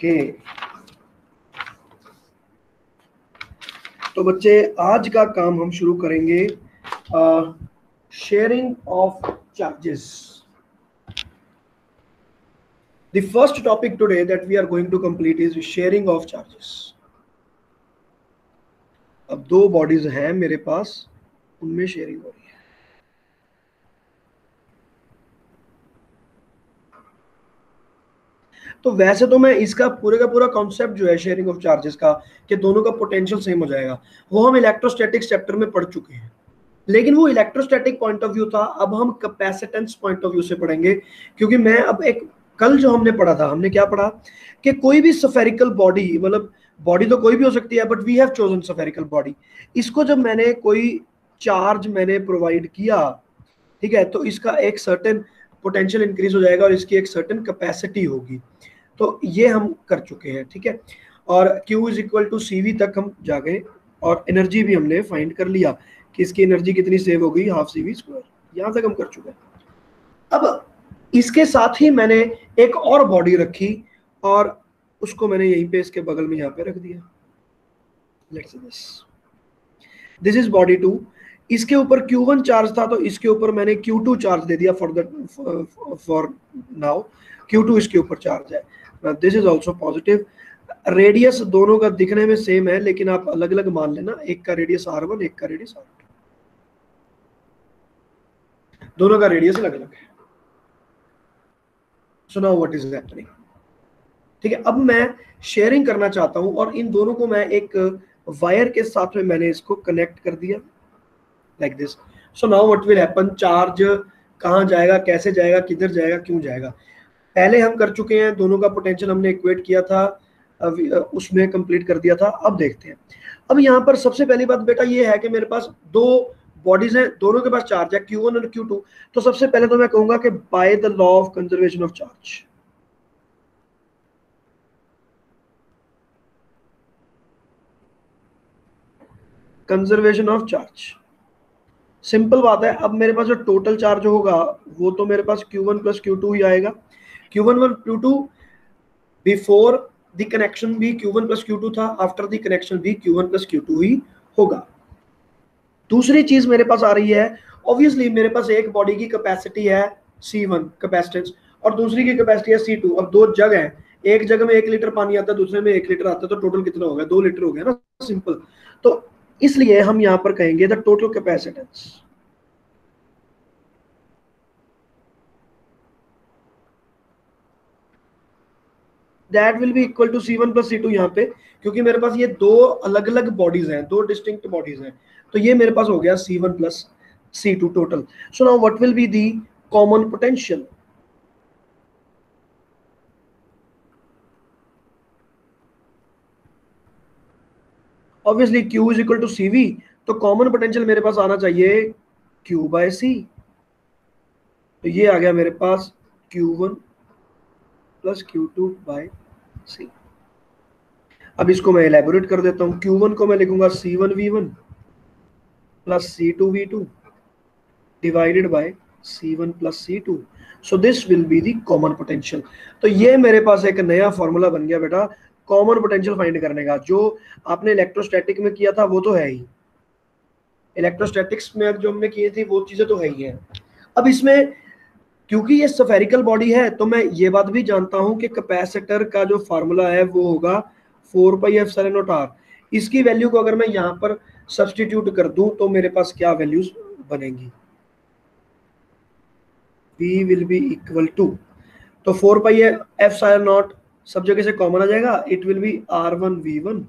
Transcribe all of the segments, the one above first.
Okay. तो बच्चे, आज का काम हम शुरू करेंगे sharing of charges the first topic today that we are going to complete is sharing of charges अब दो बॉडीज हैं मेरे पास, उनमें शेयरिंग है तो वैसे तो मैं इसका पूरे का पूरा कॉन्सेप्ट जो है शेयरिंग ऑफ़ चार्जेस का, कि दोनों का पोटेंशियल सेम हो जाएगा। वो हम इलेक्ट्रोस्टैटिक चैप्टर में पढ़ चुके हैं। लेकिन वो इलेक्ट्रोस्टैटिक पॉइंट ऑफ़ व्यू था, अब हम कैपेसिटेंस पॉइंट ऑफ़ व्यू से पढ़ेंगे, क्योंकि मैं अब एक, कल जो हमने पढ़ा था, हमने क्या पढ़ा? कि कोई भी सफेरिकल बॉडी मतलब बॉडी तो कोई भी हो सकती है but we have chosen spherical body इसको जब मैंने कोई चार्ज मैंने प्रोवाइड किया, ठीक है तो इसका एक सर्टेन पोटेंशियल इंक्रीज हो जाएगा और इसकी एक सर्टेन कैपेसिटी होगी। तो ये हम कर चुके हैं, ठीक है? और Q is equal to C V तक हम जा गए और एनर्जी भी हमने फाइंड कर लिया कि इसकी एनर्जी कितनी सेव हो गई हाफ़ सी वी स्क्वायर यहाँ तक हम कर चुके हैं। अब इसके साथ ही मैंने एक और बॉडी रखी और उसको मैंने यहीं पे, इसके बगल में यहाँ पे रख दिया। Let's this this is body two इसके ऊपर Q1 चार्ज था तो इसके ऊपर मैंने Q2 चार्ज दे दिया for the for now Q2 इसके ऊपर चार्ज है। This is also positive radius दोनों का दिखने में सेम है, लेकिन आप अलग अलग मान लेना। एक का रेडियस आर वन एक का रेडियस आर टू दोनों का रेडियस अलग अलग है सो व्हाट इज़ हैपनिंग ठीक है, अब मैं शेयरिंग करना चाहता हूँ और इन दोनों को मैं एक वायर के साथ में मैंने इसको कनेक्ट कर दिया। Like this so now what will happen charge कहाँ जाएगा, कैसे जाएगा, किधर जाएगा, क्यों जाएगा? पहले हम कर चुके हैं, दोनों का पोटेंशियल हमने इक्वेट किया था उसमें कंप्लीट कर दिया था, अब देखते हैं। अब यहाँ पर सबसे पहली बात बेटा ये है कि मेरे पास दो बॉडीज हैं, दोनों के पास चार्ज है Q1 और Q2 तो सबसे पहले तो मैं कहूँगा कि by the law of conservation of charge conservation of charge simple बात है, अब मेरे पास जो टोटल चार्ज होगा, वो तो मेरे पास Q1 one plus Q two ही आएगा। Q1 one Q2 before the connection भी Q1 प्लस Q2 था आफ्टर द कनेक्शन भी Q1 प्लस Q2 ही होगा। दूसरी चीज़ मेरे पास आ रही है ऑब्वियसली मेरे पास एक बॉडी की कैपेसिटी है C1 कैपेसिटेंस और दूसरी की कैपेसिटी है C2 अब दो जग हैं। एक जगह में एक लीटर पानी आता है, दूसरे में एक लीटर आता है तो टोटल कितना हो गया दो लीटर हो गया ना सिंपल तो इसलिए हम यहाँ पर कहेंगे the total capacitance that will be equal to C one plus C two यहाँ पे, क्योंकि मेरे पास ये दो अलग अलग बॉडीज हैं, दो डिस्टिंक्ट बॉडीज हैं। तो ये मेरे पास हो गया C one plus C two total so now what will be the common potential obviously Q is equal to C V तो कॉमन पोटेंशियल मेरे पास आना चाहिए Q बाय सी तो ये आ गया मेरे पास Q1 plus Q two by C. अब इसको मैं एलेबोरेट कर देता हूँ। Q1 को मैं लिखूँगा C one V one plus C two V two divided by C one plus C two so this will be the common potential तो ये मेरे पास एक नया फॉर्मूला बन गया बेटा कॉमन पोटेंशियल फाइंड करने का। जो आपने इलेक्ट्रोस्टैटिक में किया था, वो तो है ही। इलेक्ट्रोस्टैटिक्स में जो हमने किए थे, वो चीज़ें तो है ही है। अब इसमें क्योंकि ये सफेरिकल बॉडी है तो मैं ये बात भी जानता हूँ कि कैपेसिटर का जो फार्मूला है वो होगा फोर पाई एफ़ सेलेनोट आर इसकी वैल्यू को अगर मैं यहाँ पर सब्सटीट्यूट कर दूँ तो मेरे पास क्या वैल्यूज़ बनेंगी? P will be equal to तो four pi F sign naught सब जगह से कॉमन आ जाएगा it will be R one V one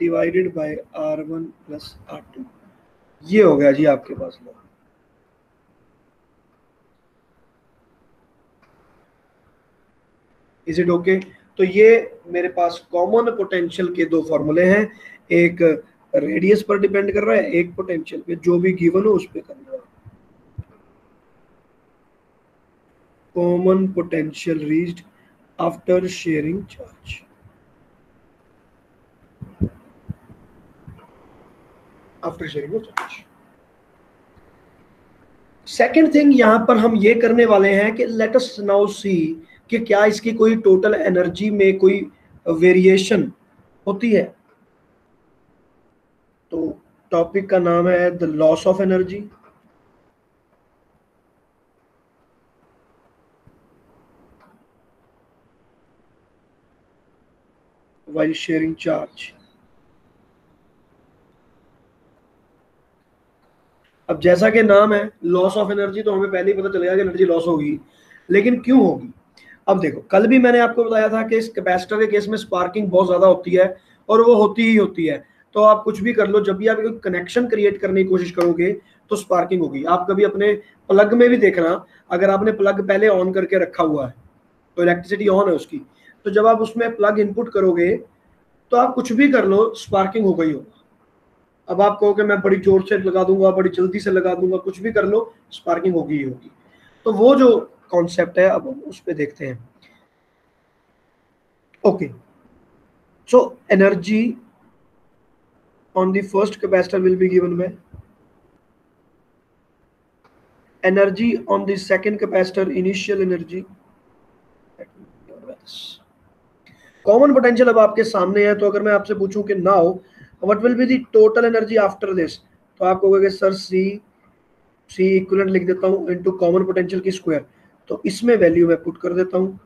divided by R one plus R two ये हो गया जी आपके पास लो इज़ इट ओके तो ये मेरे पास कॉमन पोटेंशियल के दो फॉर्मूले हैं। एक रेडियस पर डिपेंड कर रहा है, एक पोटेंशियल पे। जो भी गिवन हो उस पर करना। है common potential reached after sharing charge after sharing the charge. Second thing यहाँ पर हम ये करने वाले हैं कि लेट अस नाउ सी कि क्या इसकी कोई टोटल एनर्जी में कोई वेरिएशन होती है। तो टॉपिक का नाम है the loss of energy while sharing charge अब जैसा कि नाम है लॉस ऑफ़ एनर्जी तो हमें पहले ही पता चलेगा कि एनर्जी लॉस होगी, लेकिन क्यों होगी? अब देखो, कल भी मैंने आपको बताया था कि इस कैपेसिटर के केस में स्पार्किंग बहुत ज़्यादा होती है और वो होती ही होती है। तो आप कुछ भी कर लो, जब भी आप कनेक्शन क्रिएट करने की कोशिश करोगे तो स्पार्किंग होगी। आप कभी अपने प्लग में भी देखना, अगर आपने प्लग पहले ऑन करके रखा हुआ है तो इलेक्ट्रिसिटी ऑन है उसकी तो जब आप उसमें प्लग इनपुट करोगे तो आप कुछ भी कर लो स्पार्किंग हो गई होगा। अब आप कहो कि मैं बड़ी ज़ोर से लगा दूँगा, बड़ी जल्दी से लगा दूँगा, कुछ भी कर लो स्पार्किंग होगी ही होगी। तो वो जो कॉन्सेप्ट है, अब हम उस पर देखते हैं। Okay so energy on the first capacitor will be given by energy on the second capacitor initial energy common potential अब आपके सामने है तो अगर मैं आपसे पूछूँ कि now what will be the total energy after this तो आप कहोगे सर सी सी इक्विवेलेंट लिख देता हूँ इनटू कॉमन पोटेंशियल की स्क्वायर तो इसमें वैल्यू मैं पुट कर देता हूँ।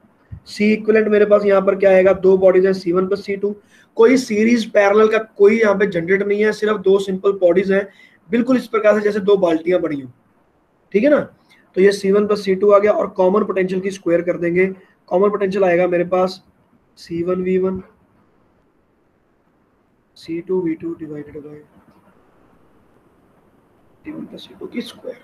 सी इक्विवेलेंट मेरे पास यहाँ पर क्या आएगा? दो बॉडीज है C one plus C two कोई सीरीज़ पैरेलल का कोई यहाँ पे जनरेट नहीं है, सिर्फ़ दो सिंपल बॉडीज हैं। बिल्कुल इस प्रकार से जैसे दो बाल्टियाँ बड़ी हो। ठीक है ना? तो ये C one plus C two आ गया और कॉमन पोटेंशियल की स्क्वायर कर देंगे। कॉमन पोटेंशियल आएगा मेरे पास C one V one C2 V2 divided by C1 plus C2 की स्क्वायर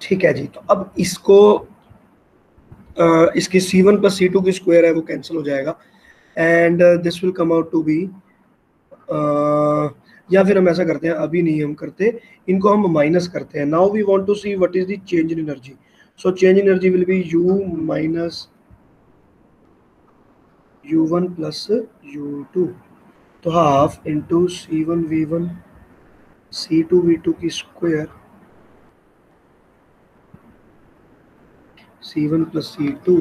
ठीक है जी तो अब इसको आ, इसकी C1 प्लस C2 की स्क्वायर है वो कैंसिल हो जाएगा। And this will come out to be या फिर हम ऐसा करते हैं, अभी नहीं हम करते, इनको हम माइनस करते हैं। Now we want to see what is the change in energy so change in energy will be U minus u1 plus u2 तो half into C one V one C two V two की square C one plus C two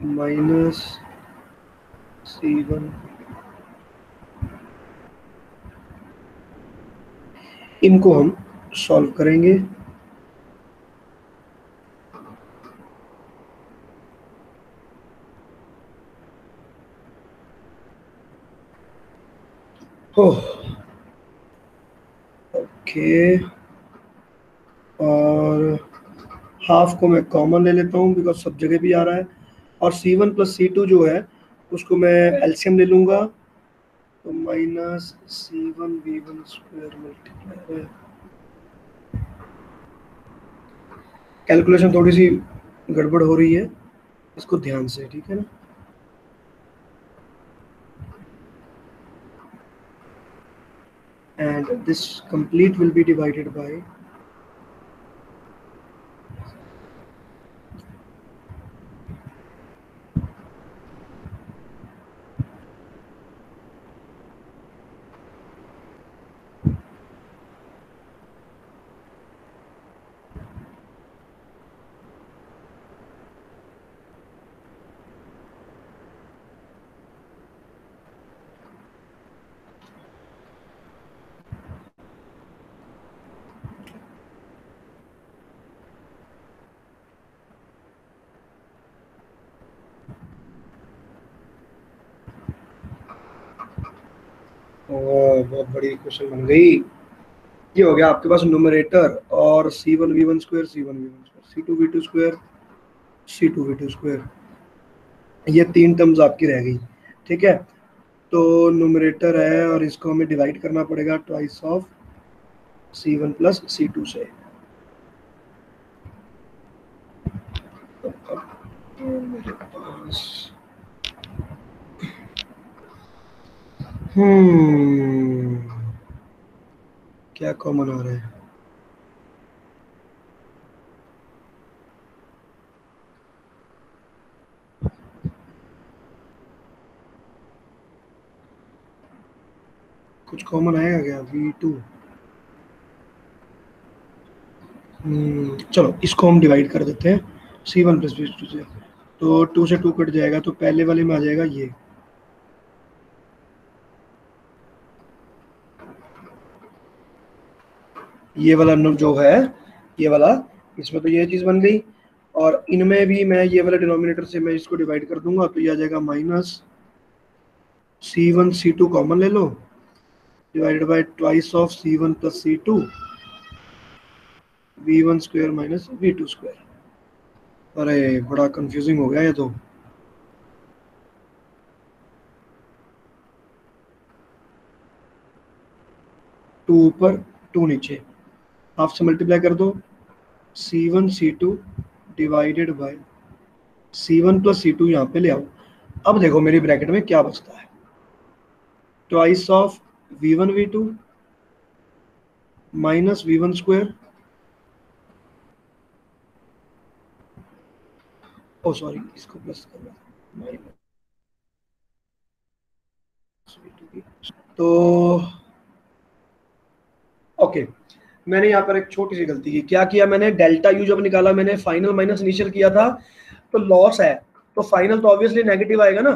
minus C one इनको हम solve करेंगे। Okay. और half को मैं common ले लेता हूँ बिकॉज़ सब जगह भी आ रहा है। और C one plus C two जो है, उसको मैं एल्शियम ले लूँगा। तो minus C one V one square multiply calculation थोड़ी सी गड़बड़ हो रही है, इसको ध्यान से, ठीक है ना? And this complete will be divided by बहुत बड़ी क्वेश्चन बन गई। ये हो गया आपके पास न्यूमरेटर और C one V one square C one V one square C two V two square C two V two square ये तीन टर्म्स आपकी रह गई, ठीक है? तो न्यूमरेटर है और इसको हमें डिवाइड करना पड़ेगा twice of C one plus C two से। हम्म। क्या कॉमन आ रहा है? कुछ कॉमन आएगा क्या? V2 टू हम्म, चलो, इसको हम डिवाइड कर देते हैं। C one plus V two से। तो टू से टू कट जाएगा तो पहले वाले में आ जाएगा ये। ये वाला जो है, ये वाला, इसमें तो ये चीज़ बन गई। और इनमें भी मैं ये वाला डिनोमिनेटर से मैं इसको डिवाइड कर दूँगा तो ये आ जाएगा minus C one C two common ले लो। Divided by twice of C one plus C two V one square minus V two square अरे, बड़ा कंफ्यूजिंग हो गया ये तो। टू ऊपर, टू नीचे। हाफ़ से मल्टीप्लाई कर दो C one C two divided by C one plus C two यहाँ पे ले आओ। अब देखो मेरी ब्रैकेट में क्या बचता है। Twice of V one V two minus V one square oh sorry इसको प्लस कर तो ओके okay. मैंने यहाँ पर एक छोटी सी गलती की। क्या किया मैंने? डेल्टा यू जब निकाला मैंने फाइनल माइनस इनिशियल किया था तो लॉस है। तो फाइनल तो ऑब्वियसली नेगेटिव आएगा ना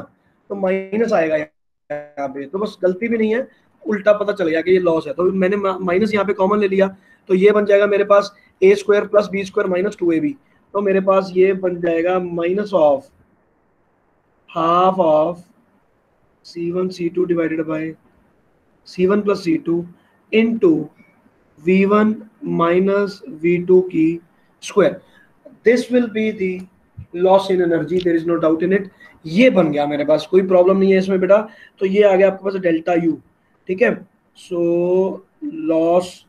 तो माइनस आएगा यहाँ पे। तो बस गलती भी नहीं है, उल्टा पता चल गया कि ये लॉस है। तो मैंने माइनस यहाँ पे कॉमन ले लिया। तो ये बन जाएगा मेरे पास A square plus B square minus two A B तो मेरे पास ये बन जाएगा minus of half of C one C two divided by C one plus C two into v1 minus v2 की square this will be the loss in energy there is no doubt in it ये बन गया मेरे पास, कोई problem नहीं है इसमें बेटा। तो ये आ गया आपके पास डेल्टा यू ठीक है? So loss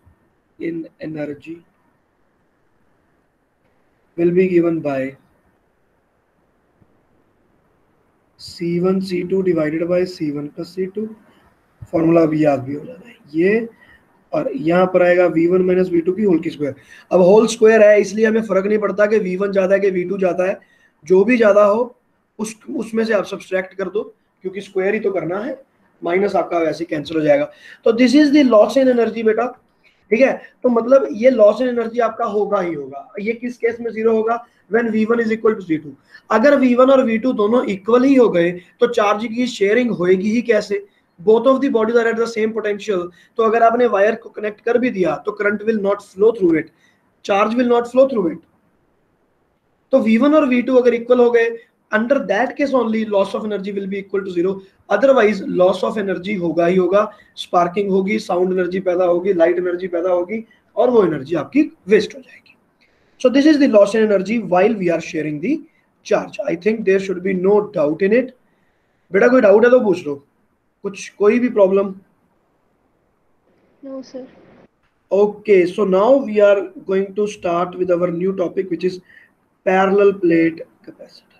in energy will be given by C1 C2 divided by C1 plus C2 formula अभी याद भी हो है। ये और यहाँ पर आएगा V one minus V two की होल की स्क्वायर अब होल स्क्वायर है, इसलिए हमें फ़र्क नहीं पड़ता कि वी वन ज़्यादा है कि वी टू ज़्यादा है। जो भी ज़्यादा हो, उस, उसमें से आप सब्सट्रैक्ट कर दो, क्योंकि स्क्वायर ही तो करना है। माइनस आपका वैसे कैंसिल हो जाएगा। तो this is the loss in energy बेटा। ठीक है? तो मतलब ये लॉस इन एनर्जी आपका होगा ही होगा। ये किस केस में ज़ीरो होगा? When v1 is equal to v2 अगर v1 और v2 दोनों इक्वल ही हो गए तो चार्ज की शेयरिंग होएगी ही कैसे? Both of the bodies are at the same potential तो अगर आपने वायर को कनेक्ट कर भी दिया तो current will not flow through it charge will not flow through it तो V1 और V2 अगर इक्वल हो गए under that case only loss of energy will be equal to zero otherwise loss of energy होगा ही होगा. Sparking होगी sound energy पैदा होगी लाइट एनर्जी पैदा होगी, और वो एनर्जी आपकी वेस्ट हो जाएगी. So this is the loss in energy while we are sharing the charge I think there should be no doubt in it बेटा कोई डाउट है तो पूछ लो। कुछ कोई भी problem no sir okay so now we are going to start with our new topic which is parallel plate capacity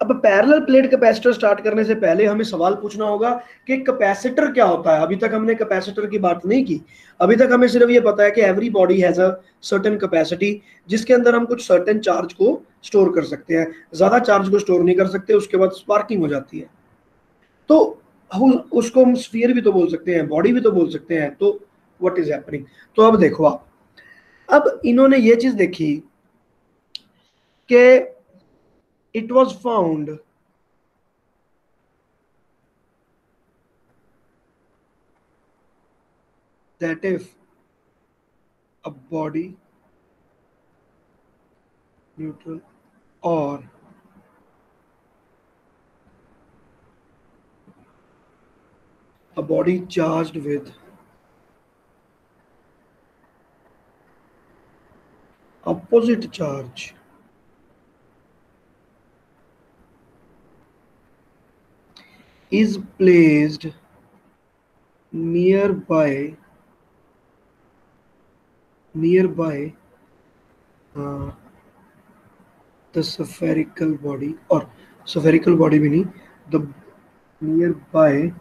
अब parallel plate capacitor start करने से पहले हमें सवाल पूछना होगा कि कैपेसिटर क्या होता है? अभी तक हमने कैपेसिटर की बात नहीं की। अभी तक हमें सिर्फ़ ये पता है कि every body has a certain capacity जिसके अंदर हम कुछ सर्टेन चार्ज को स्टोर कर सकते हैं। ज़्यादा चार्ज को स्टोर नहीं कर सकते, उसके बाद स्पार्किंग हो जाती है। तो उसको हम स्फीयर भी तो बोल सकते हैं बॉडी भी तो बोल सकते हैं। तो व्हाट इज़ हैपनिंग तो अब देखो आप। अब इन्होंने ये चीज़ देखी कि it was found. That if a body neutral or a body charged with opposite charge is placed nearby nearby uh, the spherical body or spherical body meaning the nearby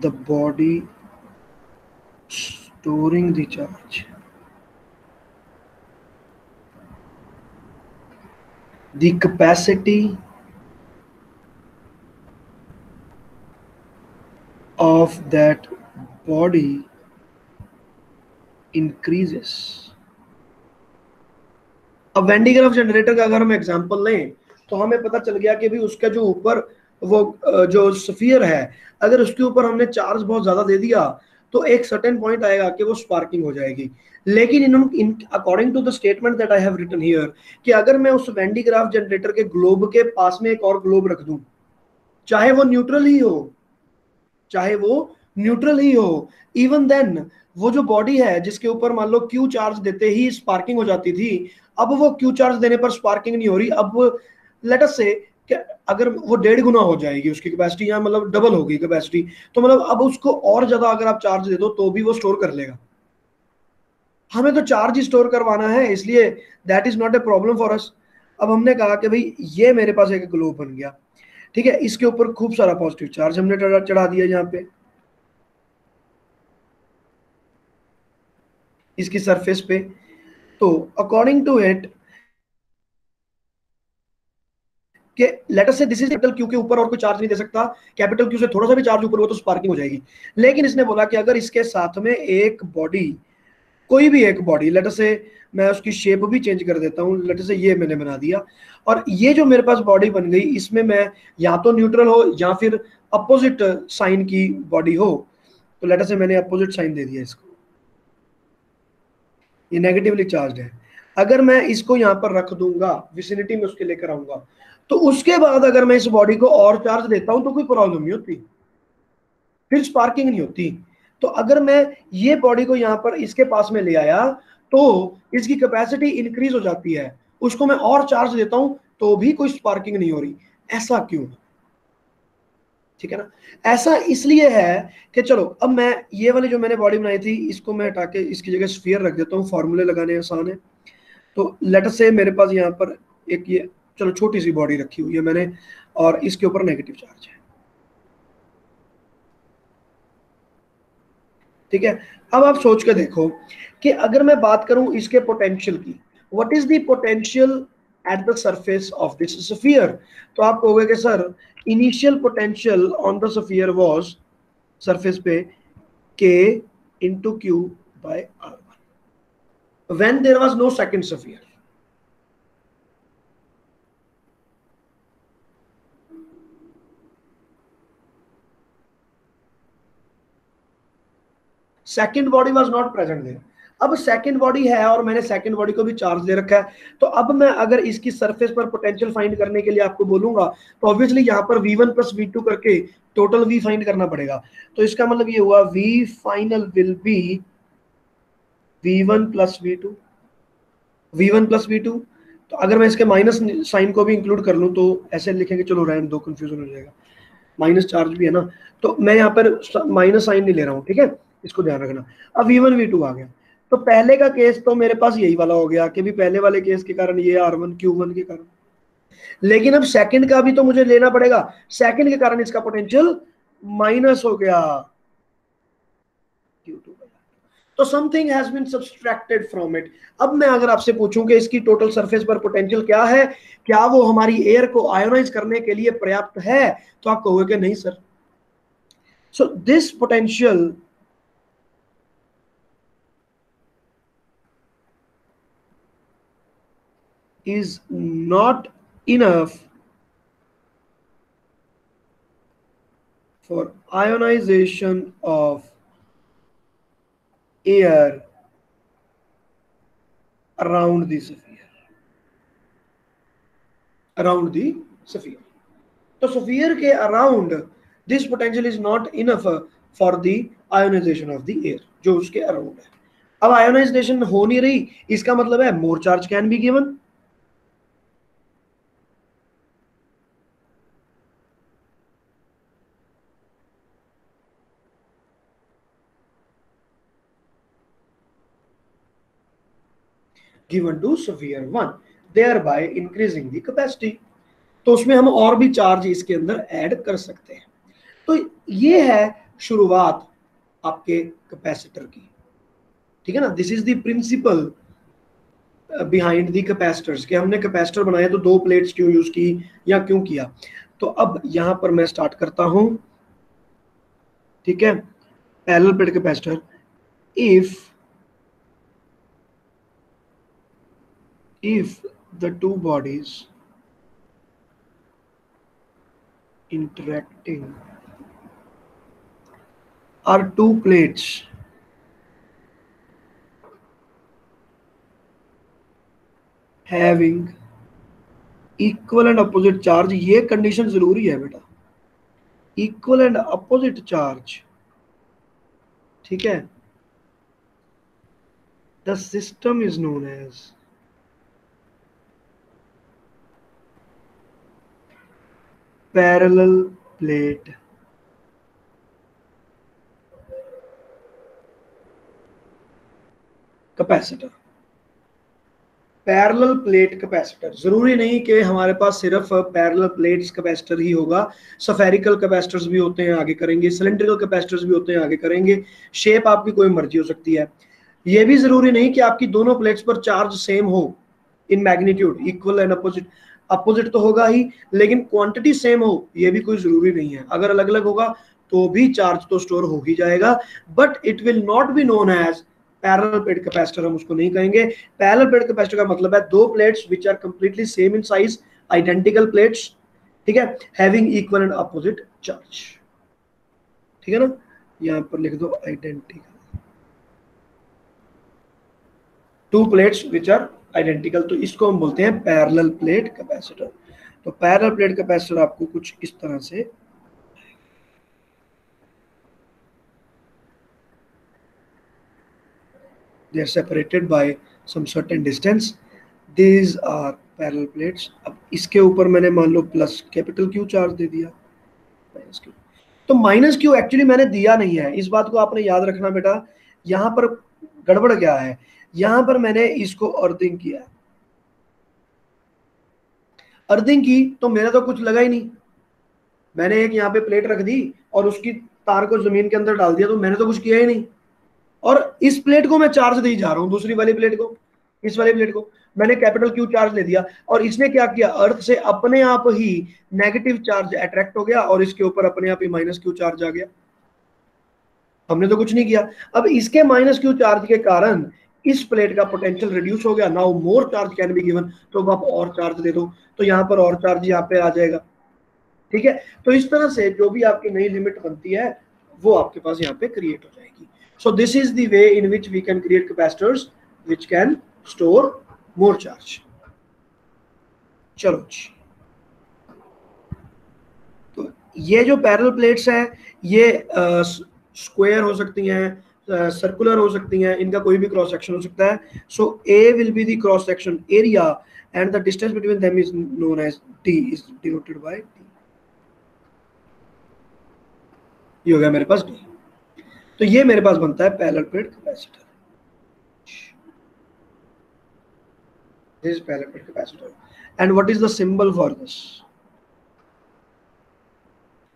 the body storing the charge the capacity of that body increases. अब Van de Graaff generator का अगर हम example लें तो हमें पता चल गया कि भी उसका जो ऊपर वो जो सफियर है, अगर उसके ऊपर हमने चार्ज बहुत ज़्यादा दे दिया तो एक सर्टेन पॉइंट आएगा कि वो स्पार्किंग हो जाएगी। लेकिन in according to the statement that I have written here कि अगर मैं उस वेंडीग्राफ जनरेटर के ग्लोब के पास में एक और ग्लोब रख दूँ, चाहे वो न्यूट्रल ही हो, चाहे वो न्यूट्रल ही हो इवन देन वो जो बॉडी है, जिसके ऊपर मान लो क्यू चार्ज देते ही स्पार्किंग हो जाती थी, अब वो क्यू चार्ज देने पर स्पार्किंग नहीं हो रही, अब लेट अस से अगर वो डेढ़ गुना हो जाएगी उसकी कैपेसिटी या मतलब डबल होगी कैपेसिटी तो मतलब अब उसको और ज़्यादा अगर आप चार्ज दे दो तो भी वो स्टोर कर लेगा। हमें तो चार्ज ही स्टोर करवाना है, इसलिए that is not a problem for us अब हमने कहा कि भाई, ये मेरे पास एक ग्लोब बन गया। ठीक है, इसके ऊपर खूब सारा पॉजिटिव चार्ज हमने चढ़ा दिया यहाँ पे। इसकी सरफेस पे। तो अकॉर्डिंग टू इट कि लेटर से दिस इज़ कैपिटल क्यू के ऊपर और कोई चार्ज नहीं दे सकता। कैपिटल क्यू से थोड़ा सा भी चार्ज ऊपर हो तो स्पार्किंग हो जाएगी। लेकिन इसने बोला कि अगर इसके साथ में एक बॉडी कोई भी एक बॉडी लेटर से मैं उसकी शेप भी चेंज कर देता हूँ। लेटर से ये मैंने बना दिया। और ये जो मेरे पास बॉडी बन गई, इसमें मैं या तो न्यूट्रल हो या फिर अपोजिट साइन की बॉडी हो तो लेटर से मैंने अपोजिट साइन दे दिया इसको। ये नेगेटिवली चार्ज है। अगर मैं इसको यहाँ पर रख दूँगा विसिनिटी में उसके लेकर आऊँगा तो उसके बाद अगर मैं इस बॉडी को और चार्ज देता हूँ तो कोई प्रॉब्लम नहीं होती। फिर स्पार्किंग नहीं होती। तो अगर मैं ये बॉडी को यहाँ पर इसके पास में ले आया तो इसकी कैपेसिटी इंक्रीज हो जाती है। उसको मैं और चार्ज देता हूँ तो भी कोई स्पार्किंग नहीं हो रही। ऐसा क्यों? ठीक है ना? ऐसा इसलिए है कि चलो, अब मैं ये वाली जो मैंने बॉडी बनाई थी, इसको मैं हटा के इसकी जगह स्फीयर रख देता हूँ। फॉर्मूले लगाने आसान है। तो लेटर से मेरे पास यहाँ पर एक ये चलो छोटी सी बॉडी रखी हुई है मैंने, और इसके ऊपर नेगेटिव चार्ज है। ठीक है? अब आप सोच के देखो कि अगर मैं बात करूँ इसके पोटेंशियल की what is the potential at the surface of this sphere तो आप कहोगे कि sir initial potential on the sphere was surface पे K into Q by R when there was no second sphere second body was not present there अब second body है और मैंने second body को भी चार्ज दे रखा है। तो अब मैं अगर इसकी सरफेस पर पोटेंशियल फाइंड करने के लिए आपको बोलूँगा तो ऑब्वियसली यहाँ पर v1 वन प्लस वी करके टोटल v फाइंड करना पड़ेगा। तो इसका मतलब ये हुआ, v final will be v1 one plus V two V one plus V two तो अगर मैं इसके माइनस साइन को भी इंक्लूड कर लूँ तो ऐसे लिखेंगे, चलो रैंड दो कंफ्यूजन हो जाएगा। माइनस चार्ज भी है ना। तो मैं यहाँ पर माइनस साइन नहीं ले रहा हूँ, ठीक है? इसको ध्यान रखना। अब वी वन वी टू आ गया। तो पहले का केस तो मेरे पास यही वाला हो गया कि भी पहले वाले केस के कारण, ये आर वन क्यू वन के कारण। लेकिन अब सेकंड का भी तो मुझे लेना पड़ेगा। सेकंड के कारण इसका पोटेंशियल माइनस हो गया। तो something has been subtracted from it अब मैं अगर आपसे पूछूँ कि इसकी टोटल सरफेस पर पोटेंशियल क्या है, क्या वो हमारी एयर को आयोनाइज करने के लिए पर्याप्त है तो आप कहोगे कि नहीं sir so this potential is not enough for ionization of air around the sphere around the sphere so sphere ke around this potential is not enough for the ionization of the air जो उसके around है अब ionisation हो नहीं रही इसका मतलब है more charge can be given given to sphere 1 thereby increasing the capacity. तो उसमें हम और भी चार्ज इसके अंदर ऐड कर सकते हैं। तो ये है शुरुआत आपके कैपेसिटर की। ठीक है ना? This is the principle behind the capacitors कि हमने कैपेसिटर बनाया तो दो प्लेट्स क्यों यूज़ की या क्यों किया? तो अब यहाँ पर मैं स्टार्ट करता हूँ। ठीक है? Parallel plate capacitor if if the two bodies interacting are two plates, having equal and opposite charge ये कंडीशन ज़रूरी है बेटा। इक्वल एंड अपोजिट चार्ज ठीक है? The system is known as parallel plate. Capacitor parallel plate capacitor ज़रूरी नहीं कि हमारे पास सिर्फ़ पैरेलल प्लेट्स कैपेसिटर ही होगा। सफेरिकल कैपेसिटर्स भी होते हैं, आगे करेंगे। सिलेंड्रिकल कैपेसिटर्स भी होते हैं, आगे करेंगे। शेप आपकी कोई मर्ज़ी हो सकती है। ये भी ज़रूरी नहीं कि आपकी दोनों प्लेट्स पर चार्ज सेम हो। In magnitude equal and opposite opposite तो होगा ही, लेकिन क्वांटिटी सेम हो, ये भी कोई ज़रूरी नहीं है। अगर अलग अलग होगा तो भी चार्ज तो स्टोर हो ही जाएगा। But it will not be known as parallel plate capacitor हम उसको नहीं कहेंगे। पैरेलल प्लेट कैपेसिटर का मतलब है दो plates which are completely same in size identical plates ठीक है? Having equal and opposite charge ठीक है ना? यहाँ पर लिख दो identical two plates which are identical तो इसको हम बोलते हैं पैरेलल प्लेट कैपेसिटर तो पैरेलल प्लेट कैपेसिटर आपको कुछ इस तरह से they are separated by some certain distance. These are parallel plates. अब इसके ऊपर मैंने मान लो प्लस कैपिटल क्यू चार्ज दे दिया. तो माइनस क्यू एक्चुअली मैंने दिया नहीं है. इस बात को आपने याद रखना बेटा. यहाँ पर गड़बड़ क्या है? यहाँ पर मैंने इसको अर्थिंग किया अर्थिंग की तो मेरा तो कुछ लगा ही नहीं। मैंने एक यहाँ पे प्लेट रख दी और उसकी तार को ज़मीन के अंदर डाल दिया तो मैंने तो कुछ किया ही नहीं। और इस प्लेट को मैं चार्ज दे जा रहा हूँ, दूसरी वाली प्लेट को, इस वाली प्लेट को। मैंने कैपिटल क्यू चार्ज ले दिया और इसने क्या किया? अर्थ से अपने आप ही नेगेटिव चार्ज अट्रैक्ट हो गया और इसके ऊपर अपने आप ही माइनस क्यू चार्ज आ गया। हमने तो कुछ नहीं किया। अब इसके माइनस क्यू चार्ज के कारण इस प्लेट का पोटेंशियल रिड्यूस हो गया now more charge can be given तो आप और चार्ज दे दो तो यहाँ पर और चार्ज यहाँ पे आ जाएगा। ठीक है? तो इस तरह से जो भी आपकी नई लिमिट बनती है, वो आपके पास यहाँ पे क्रिएट हो जाएगी। So this is the way in which we can create capacitors which can store more charge चलो जी। तो ये जो पैरल प्लेट्स हैं, ये स्क्वायर हो सकती हैं सर्कुलर हो सकती हैं, इनका कोई भी क्रॉस सेक्शन हो सकता है। So A will be the cross section area and the distance between them is known as T is denoted by T ये हो गया मेरे पास डी तो ये मेरे पास बनता है parallel plate capacitor is parallel plate capacitor. And what is the symbol for this?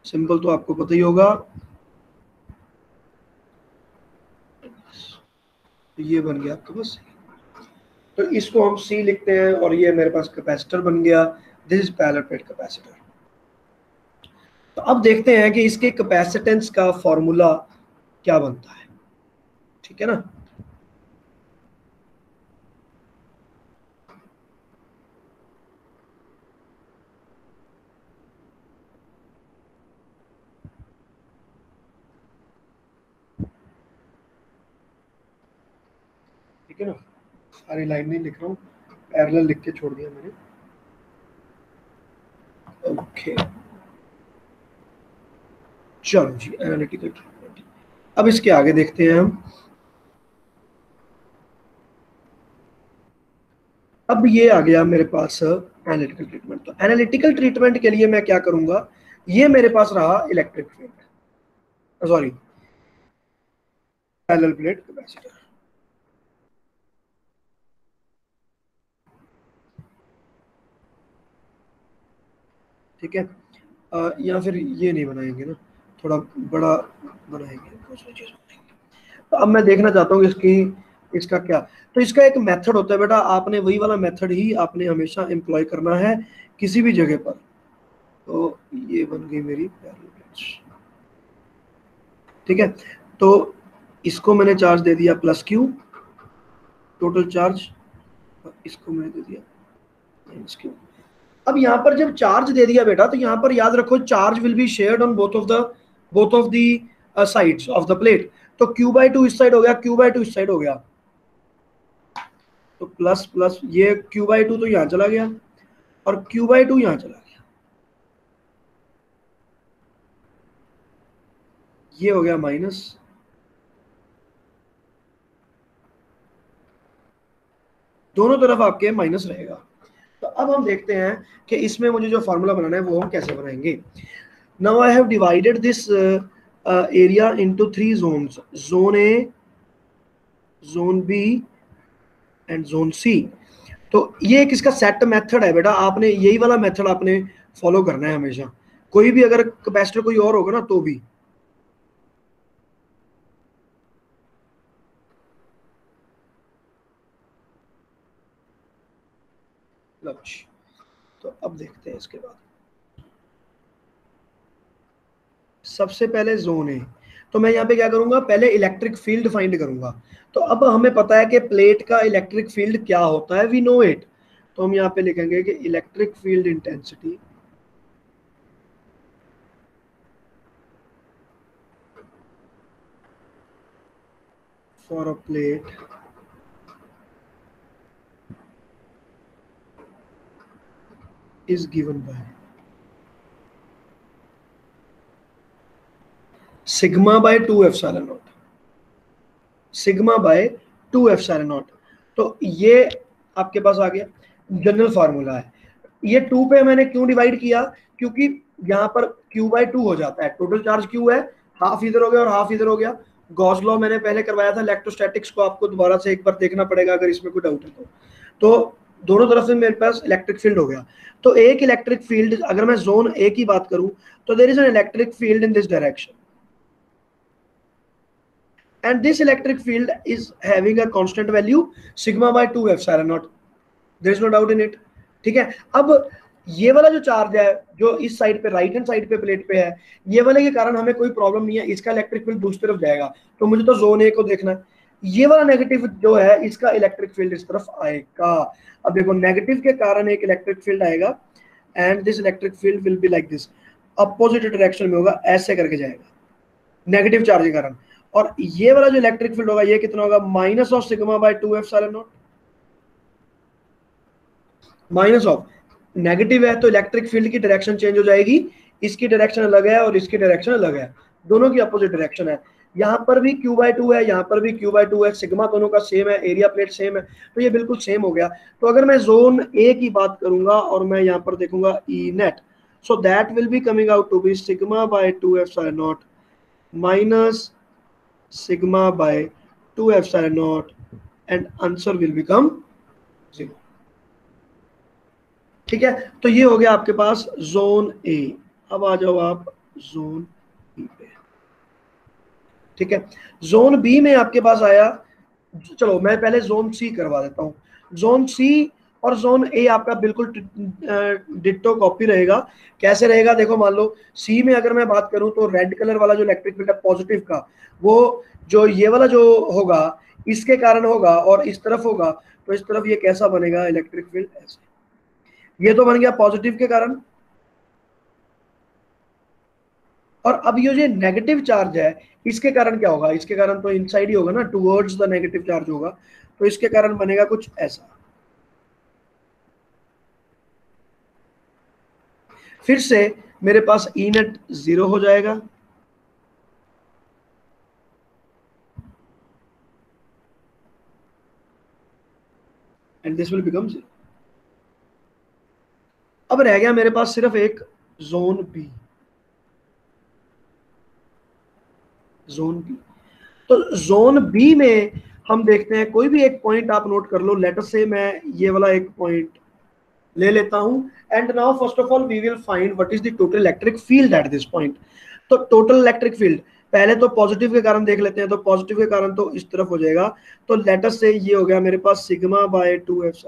Symbol तो आपको पता ही होगा तो ये बन गया। आपके पास तो इसको हम सी लिखते हैं और ये मेरे पास कैपेसिटर बन गया। This is parallel plate capacitor तो अब देखते हैं कि इसके कैपेसिटेंस का फॉर्मूला क्या बनता है। ठीक है ना? ठीक है ना? सारी लाइन नहीं लिख रहा हूँ। पैरेलल लिख के छोड़ दिया मैंने। ओके चलो जी एनालिटिकल अब इसके आगे देखते हैं हम। अब ये आ गया मेरे पास एनालिटिकल ट्रीटमेंट तो एनालिटिकल ट्रीटमेंट के लिए मैं क्या करूँगा? ये मेरे पास रहा electric field sorry parallel plate capacitor ठीक है? या फिर ये नहीं बनाएँगे ना, थोड़ा बड़ा बनाएँगे बनाएँगे। तो अब मैं देखना चाहता हूँ इसकी, इसका क्या। तो इसका एक मेथड होता है बेटा, आपने वही वाला मेथड ही आपने हमेशा एम्प्लॉय करना है किसी भी जगह पर। तो ये बन गई मेरी ठीक है? तो इसको मैंने चार्ज दे दिया प्लस क्यू टोटल चार्ज इसको मैंने दे दिया माइनस क्यू अब यहाँ पर जब चार्ज दे दिया बेटा तो यहाँ पर याद रखो charge will be shared on both of the both of the sides of the plate तो क्यू बाई टू इस साइड हो गया क्यू बाई टू इस साइड हो गया। तो प्लस प्लस ये क्यू बाई टू तो यहाँ चला गया और क्यू बाई टू यहाँ चला गया। ये हो गया माइनस दोनों तरफ़ आपके माइनस रहेगा। तो अब हम देखते हैं कि इसमें मुझे जो फॉर्मूला बनाना है, वो हम कैसे बनाएँगे। Now I have divided this area into three zones zone A zone B and zone C तो ये एक इसका सेट मेथड है बेटा, आपने यही वाला मेथड आपने फॉलो करना है हमेशा। कोई भी अगर कैपेसिटर कोई और होगा ना तो भी लक्ष्य तो अब देखते हैं इसके बाद। सबसे पहले जोन है तो मैं यहाँ पे क्या करूँगा? पहले इलेक्ट्रिक फ़ील्ड फाइंड करूँगा। तो अब हमें पता है कि प्लेट का इलेक्ट्रिक फ़ील्ड क्या होता है? वी नो इट तो हम यहाँ पे लिखेंगे कि electric field intensity for a plate is given by sigma by 2 epsilon naught. Sigma by 2 epsilon naught. तो ये आपके पास आ गया। जनरल फार्मूला है। ये टू पे मैंने क्यों डिवाइड किया? क्योंकि यहाँ पर क्यू बाई टू हो जाता है। टोटल चार्ज क्यू है। हाफ़ इधर हो गया और हाफ़ इधर हो गया। गॉस लॉ मैंने पहले करवाया था। इलेक्ट्रोस्टैटिक्स को आपको दोबारा से एक बार देखना पड़ेगा अगर इसमें कोई डाउट है तो। तो दोनों तरफ़ से मेरे पास इलेक्ट्रिक फ़ील्ड हो गया। तो एक इलेक्ट्रिक फ़ील्ड अगर मैं जोन ए की बात करूँ तो there is an electric field in this direction and this electric field is having a constant value sigma by 2 epsilon naught there is no doubt in it. ठीक है? अब ये वाला जो चार्ज है, जो इस साइड पे राइट हैंड साइड पे प्लेट पे है, ये वाले के कारण हमें कोई प्रॉब्लम नहीं है। इसका इलेक्ट्रिक फ़ील्ड दूसरी तरफ़ जाएगा। तो मुझे तो जोन ए को देखना है। ये वाला नेगेटिव जो है, इसका इलेक्ट्रिक फ़ील्ड इस तरफ़ आएगा। अब देखो नेगेटिव के कारण एक इलेक्ट्रिक फ़ील्ड आएगा and this electric field will be like this opposite direction में होगा, ऐसे करके जाएगा। नेगेटिव चार्ज के कारण। और ये वाला जो इलेक्ट्रिक फ़ील्ड होगा, ये कितना होगा? Minus of sigma by two epsilon naught minus of negative है तो इलेक्ट्रिक फ़ील्ड की डायरेक्शन चेंज हो जाएगी। इसकी डायरेक्शन अलग है और इसकी डायरेक्शन अलग है। दोनों की अपोजिट डायरेक्शन है। यहाँ पर भी क्यू बाई टू है, यहाँ पर भी क्यू बाई टू है सिग्मा दोनों का सेम है एरिया प्लेट सेम है तो ये बिल्कुल सेम हो गया। तो अगर मैं जोन ए की बात करूँगा और मैं यहाँ पर देखूँगा E net so that will be coming out to be sigma by two epsilon naught minus sigma by two epsilon naught and answer will become zero ठीक है? तो ये हो गया आपके पास जोन ए अब आ जाओ आप जोन ठीक है? जोन बी में आपके पास आया, चलो मैं पहले जोन सी करवा देता हूँ। जोन सी और जोन ए आपका बिल्कुल डिट्टो कॉपी रहेगा। कैसे रहेगा? देखो, मान लो सी में अगर मैं बात करूँ तो रेड कलर वाला जो इलेक्ट्रिक फ़ील्ड है पॉजिटिव का, वो जो ये वाला जो होगा, इसके कारण होगा और इस तरफ़ होगा तो इस तरफ़ ये कैसा बनेगा? इलेक्ट्रिक फ़ील्ड ऐसे। ये तो बन गया पॉजिटिव के कारण। और अब ये जो नेगेटिव चार्ज है, इसके कारण क्या होगा? इसके कारण तो इनसाइड ही होगा ना टूवर्ड्स द नेगेटिव चार्ज होगा। तो इसके कारण बनेगा कुछ ऐसा। फिर से मेरे पास ई नेट ज़ीरो हो जाएगा। And this will become zero अब रह गया मेरे पास सिर्फ़ एक जोन बी जोन बी तो जोन बी में हम देखते हैं, कोई भी एक पॉइंट आप नोट कर लो लेटर से मैं ये वाला एक पॉइंट ले लेता हूँ and now first of all we will find what is the total electric field at this point तो टोटल इलेक्ट्रिक फ़ील्ड पहले तो पॉजिटिव के कारण देख लेते हैं तो पॉजिटिव के कारण तो इस तरफ़ हो जाएगा। तो लेटर से ये हो गया मेरे पास सिग्मा बाय टू एफ़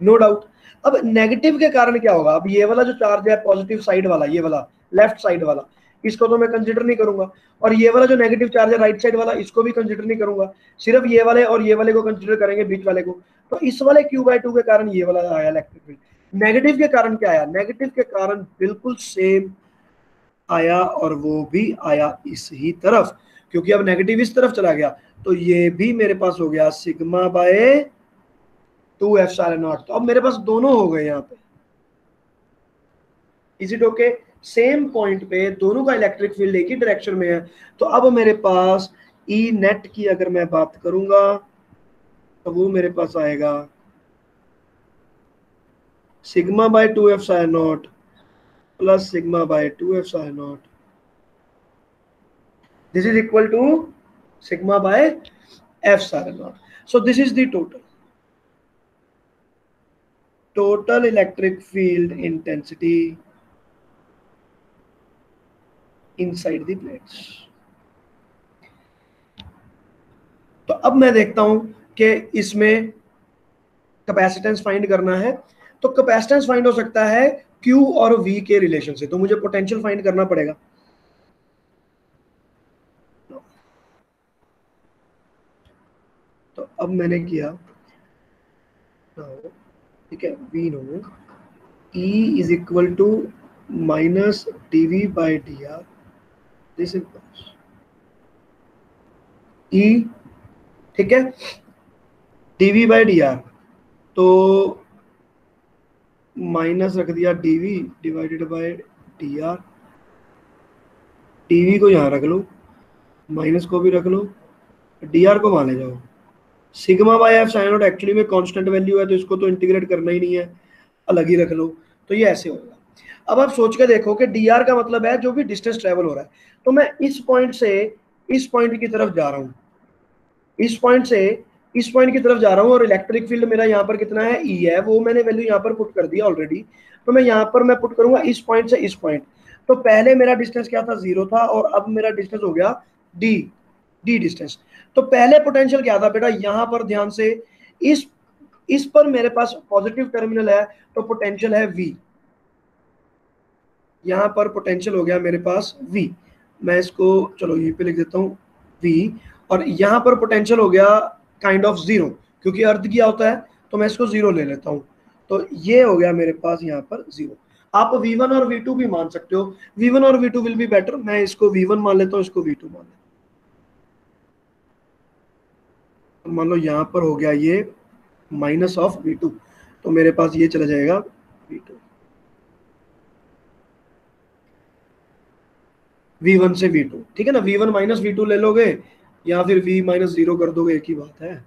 नो डाउट अब नेगेटिव के कारण क्या होगा? अब ये वाला जो चार्ज है पॉजिटिव साइड वाला, ये वाला लेफ़्ट साइड वाला। इसको तो मैं कंसिडर नहीं करूँगा। और ये वाला जो नेगेटिव चार्ज है राइट साइड वाला, इसको भी कंसिडर नहीं करूँगा। सिर्फ़ ये वाले और ये वाले को कंसिडर करेंगे, बीच वाले को। तो इस वाले क्यू बाय टू के कारण ये वाला आया इलेक्ट्रिक फ़ील्ड नेगेटिव के कारण क्या आया? नेगेटिव के कारण बिल्कुल सेम आया और वो भी आया इस ही तरफ़। क्योंकि अब नेगेटिव इस तरफ़ चला गया। तो ये भी मेरे पास हो गया sigma by two epsilon naught तो अब मेरे पास दोनों हो गए यहाँ पे। Is it okay same point पे दोनों का इलेक्ट्रिक फ़ील्ड एक ही डायरेक्शन में है। तो अब मेरे पास ई e नेट की अगर मैं बात करूँगा तो वो मेरे पास आएगा। Sigma by two epsilon naught plus sigma by two epsilon naught this is equal to sigma by epsilon naught so this is the total total electric field intensity inside the plates. तो अब मैं देखता हूँ कि इसमें capacitance find करना है। तो कैपेसिटेंस फाइंड हो सकता है Q और V के रिलेशन से। तो मुझे पोटेंशियल फाइंड करना पड़ेगा। तो अब मैंने किया। ठीक है we know. E is equal to minus dv by dr this is E ठीक है? Dv by dr तो माइनस रख दिया dv divided by dr dv को यहाँ रख लो माइनस को भी रख लो dr को वहाँ ले जाओ। Sigma by epsilon actually में कांस्टेंट वैल्यू है तो इसको तो इंटीग्रेट करना ही नहीं है, अलग ही रख लो। तो ये ऐसे होगा। अब आप सोच के देखो कि आर का मतलब है जो भी डिस्टेंस ट्रेवल हो रहा है। तो मैं इस पॉइंट से इस पॉइंट की तरफ़ जा रहा हूँ। इस पॉइंट से इस पॉइंट की तरफ़ जा रहा हूँ और इलेक्ट्रिक फ़ील्ड मेरा यहाँ पर कितना है? ई e है। वो मैंने वैल्यू यहाँ पर पुट कर दिया ऑलरेडी तो मैं यहाँ पर मैं पुट करूँगा इस पॉइंट से इस पॉइंट तो पहले मेरा डिस्टेंस क्या था? ज़ीरो था और अब मेरा डिस्टेंस हो गया डी डी डिस्टेंस तो पहले पोटेंशियल क्या था बेटा? यहाँ पर ध्यान से इस इस पर मेरे पास पॉजिटिव टर्मिनल है तो पोटेंशियल है वी यहाँ पर पोटेंशियल हो गया मेरे पास वी मैं इसको, चलो यहीं पे लिख देता हूँ वी और यहाँ पर पोटेंशियल हो गया काइंड ऑफ़ ज़ीरो क्योंकि अर्ध किया होता है? तो मैं इसको ज़ीरो ले लेता हूँ। तो ये हो गया मेरे पास यहाँ पर ज़ीरो आप V1 और V2 भी मान सकते हो। V1 और V2 विल बी बेटर मैं इसको V1 मान लेता हूँ, इसको V2 मान लेता हूँ। मान लो यहाँ पर हो गया ये माइनस ऑफ़ V2 तो मेरे पास ये चला जाएगा V2 वी वन से वी टू ठीक है ना? V one minus V two ले लोगे या फिर वी माइनस ज़ीरो कर दोगे, एक ही बात है।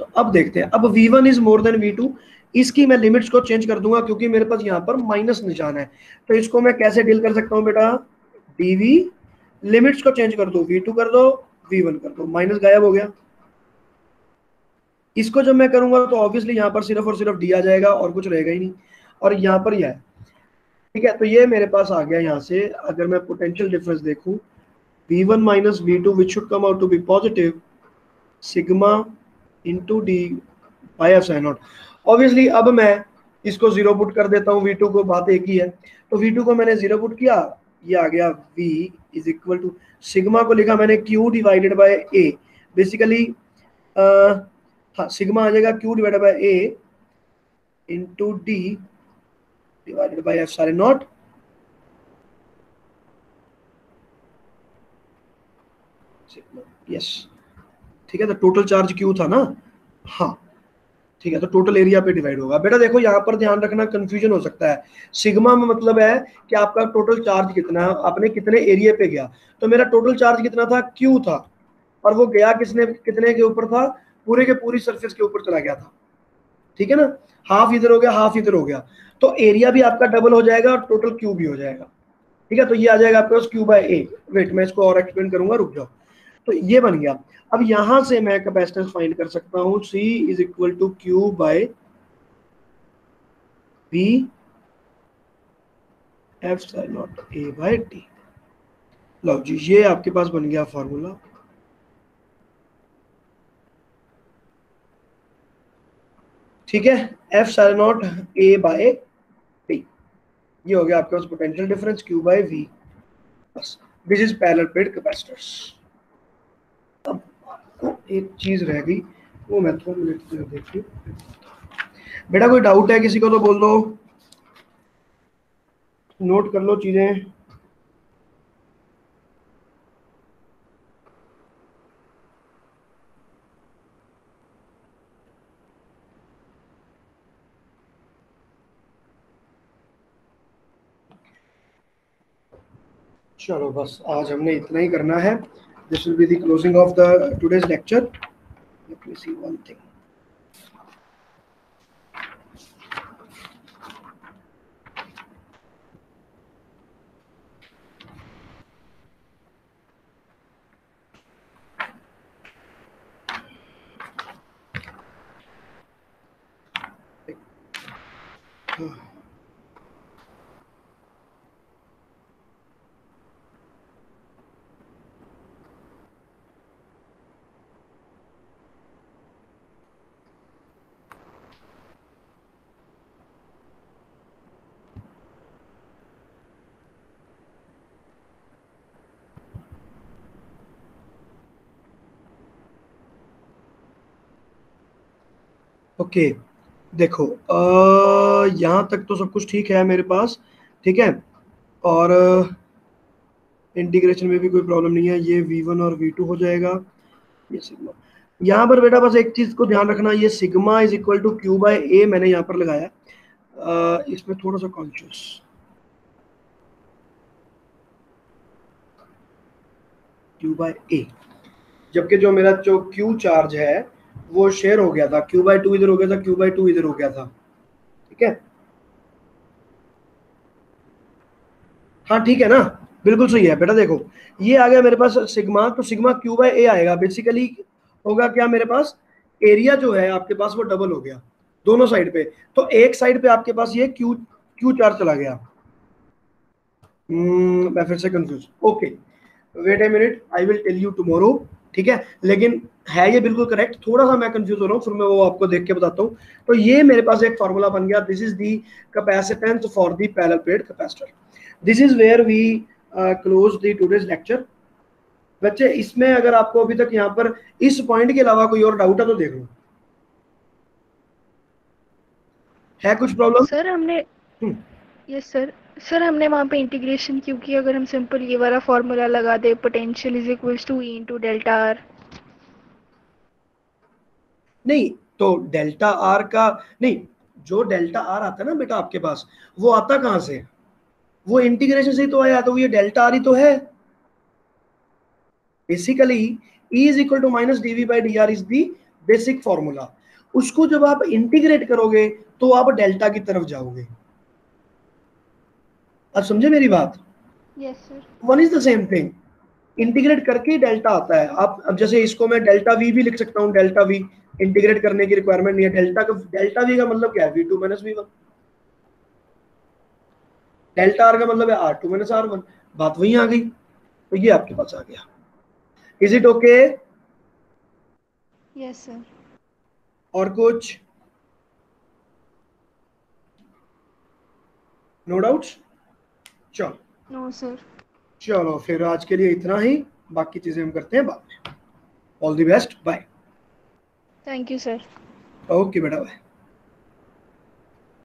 तो अब देखते हैं। अब V one is more than V two इसकी मैं लिमिट्स को चेंज कर दूँगा क्योंकि मेरे पास यहाँ पर माइनस निशान है। तो इसको मैं कैसे डील कर सकता हूँ बेटा? डीवी लिमिट्स को चेंज कर दो। वी टू कर दो वी वन कर दो। माइनस गायब हो गया। इसको जब मैं करूँगा तो ऑब्वियसली यहाँ पर सिर्फ़ और सिर्फ़ डी आ जाएगा और कुछ रहेगा ही नहीं। और यहाँ पर यह है। ठीक है तो ये मेरे पास आ गया यहाँ से। अगर मैं पोटेंशियल डिफरेंस देखूँ V one minus V two which should come out to be positive sigma into D by epsilon naught obviously अब मैं इसको ज़ीरो पुट कर देता हूँ वी टू को, बात एक ही है। तो वी टू को मैंने ज़ीरो पुट किया, ये आ गया v is equal to sigma को लिखा मैंने q divided by a basically हाँ सिग्मा आ जाएगा q divided by a into D divided by epsilon naught yes ठीक है तो टोटल चार्ज क्यू था ना? हाँ। ठीक है तो टोटल एरिया पे डिवाइड होगा। बेटा देखो, यहाँ पर ध्यान रखना कंफ्यूजन हो सकता है। सिग्मा में मतलब है कि आपका टोटल चार्ज कितना है, आपने कितने एरिया पे गया। तो मेरा टोटल चार्ज कितना था? क्यू था। और वो गया किसने, कितने के ऊपर था? पूरे के पूरी सरफेस के ऊपर चला गया था। ठीक है ना? हाफ़ इधर हो गया हाफ़ इधर हो गया। तो एरिया भी आपका डबल हो जाएगा और टोटल क्यू भी हो जाएगा। ठीक है? तो ये आ जाएगा आपके पास क्यू बाय ए वेट मैं इसको और एक्सप्लेन करूँगा, रुक जाओ। तो ये बन गया। अब यहाँ से मैं कैपेसिटेंस फाइंड कर सकता हूँ। C is equal to Q by B F naught A by T लो जी, ये आपके पास बन गया फॉर्मूला ठीक है? F sine naught A by T ये हो गया आपके पास potential difference Q by V बस this is parallel plate capacitors अब आपको एक चीज़ रह गई, वो मैं थोड़ा मिनट देख लूँ बेटा कोई डाउट है किसी को तो बोल दो। नोट कर लो चीज़ें। चलो, बस आज हमने इतना ही करना है। This will be the closing of the today's lecture let me see one thing okay, देखो यहाँ तक तो सब कुछ ठीक है मेरे पास, ठीक है? और इंटीग्रेशन में भी कोई प्रॉब्लम नहीं है, ये v1 और v2 हो जाएगा। ये सिग्मा यहाँ पर बेटा बस एक चीज़ को ध्यान रखना, ये sigma is equal to Q by A मैंने यहाँ पर लगाया। इसमें थोड़ा सा कॉन्शियस क्यू बाय ए जबकि जो मेरा जो क्यू चार्ज है वो शेयर हो गया था। क्यू बाई टू इधर हो गया था क्यू बाई टू इधर हो गया था। ठीक है? हाँ ठीक है ना? बिल्कुल सही है। बेटा देखो ये आ गया मेरे पास सिग्मा तो सिग्मा क्यू बाई ए आएगा। बेसिकली होगा क्या मेरे पास? एरिया जो है आपके पास वो डबल हो गया। दोनों साइड पे। तो एक साइड पे आपके पास ये क्यू क्यू चार चला गया। hmm, मैं फिर से confuse okay wait a minute I will tell you tomorrow ठीक है? लेकिन है ये बिल्कुल करेक्ट थोड़ा सा मैं कंफ्यूज हो रहा हूँ फिर मैं वो आपको देख के बताता हूँ। तो ये मेरे पास एक फॉर्मूला बन गया। This is the capacitance for the parallel plate capacitor this is where we close the today's lecture बच्चे इसमें अगर आपको अभी तक यहाँ पर इस पॉइंट के अलावा कोई और डाउट है तो देख लो। है कुछ प्रॉब्लम सर हमने यस सर सर हमने वहाँ पे इंटीग्रेशन क्यों की अगर हम सिंपल ये वाला फॉर्मूला लगा दे potential is equals to E into delta R नहीं तो डेल्टा आर का, नहीं, जो डेल्टा आर आता है ना बेटा आपके पास, वो आता कहाँ से? वो इंटीग्रेशन से ही तो आया तो ये डेल्टा आर ही तो है। Basically E is equal to minus DV by D R is the basic formula उसको जब आप इंटीग्रेट करोगे तो आप डेल्टा की तरफ़ जाओगे। आप समझे मेरी बात? Sir one is the same thing integrate करके ही डेल्टा आता है। आप अब जैसे इसको मैं डेल्टा वी भी लिख सकता हूँ डेल्टा वी इंटीग्रेट करने की रिक्वायरमेंट नहीं है। डेल्टा का डेल्टा वी का मतलब क्या है? V two minus V one delta R का मतलब है R two minus R one बात वही आ गई। तो ये आपके पास आ गया। Is it okay yes sir और कुछ? नो डाउट्स चलो। नो सर चलो फिर आज के लिए इतना ही। बाकी चीज़ें हम करते हैं बाद में। All the best bye thank you sir okay बेटा बाय